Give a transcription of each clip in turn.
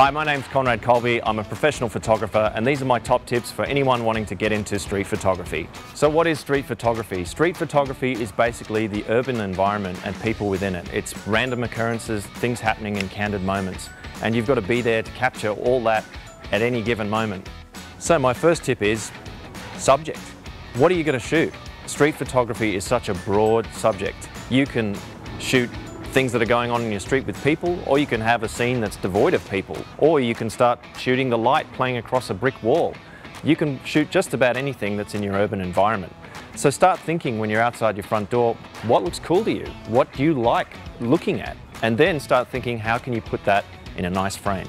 Hi, my name's Conrad Coleby. I'm a professional photographer and these are my top tips for anyone wanting to get into street photography. So what is street photography? Street photography is basically the urban environment and people within it. It's random occurrences, things happening in candid moments and you've got to be there to capture all that at any given moment. So my first tip is subject. What are you going to shoot? Street photography is such a broad subject. You can shoot things that are going on in your street with people, or you can have a scene that's devoid of people, or you can start shooting the light playing across a brick wall. You can shoot just about anything that's in your urban environment. So start thinking when you're outside your front door, what looks cool to you? What do you like looking at? And then start thinking, how can you put that in a nice frame?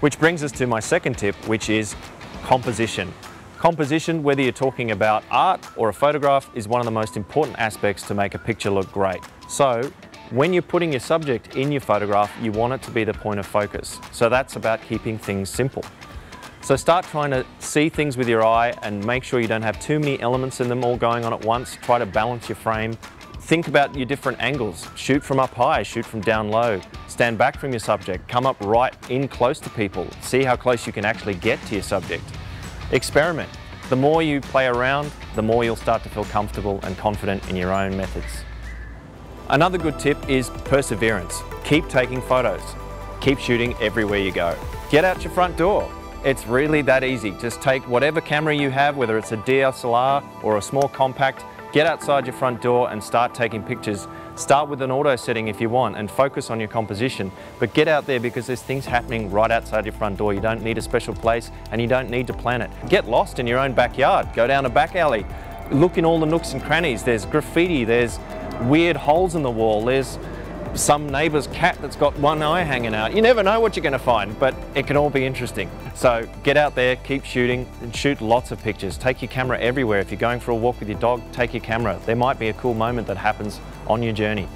Which brings us to my second tip, which is composition. Composition, whether you're talking about art or a photograph, is one of the most important aspects to make a picture look great. So when you're putting your subject in your photograph, you want it to be the point of focus. So that's about keeping things simple. So start trying to see things with your eye and make sure you don't have too many elements in them all going on at once. Try to balance your frame. Think about your different angles. Shoot from up high, shoot from down low. Stand back from your subject, come up right in close to people. See how close you can actually get to your subject. Experiment. The more you play around, the more you'll start to feel comfortable and confident in your own methods. Another good tip is perseverance. Keep taking photos. Keep shooting everywhere you go. Get out your front door. It's really that easy. Just take whatever camera you have, whether it's a DSLR or a small compact, get outside your front door and start taking pictures. Start with an auto setting if you want and focus on your composition, but get out there because there's things happening right outside your front door. You don't need a special place and you don't need to plan it. Get lost in your own backyard. Go down a back alley. Look in all the nooks and crannies. There's graffiti, there's weird holes in the wall. There's some neighbour's cat that's got one eye hanging out. You never know what you're going to find, but it can all be interesting. So get out there, keep shooting, and shoot lots of pictures. Take your camera everywhere. If you're going for a walk with your dog, take your camera. There might be a cool moment that happens on your journey.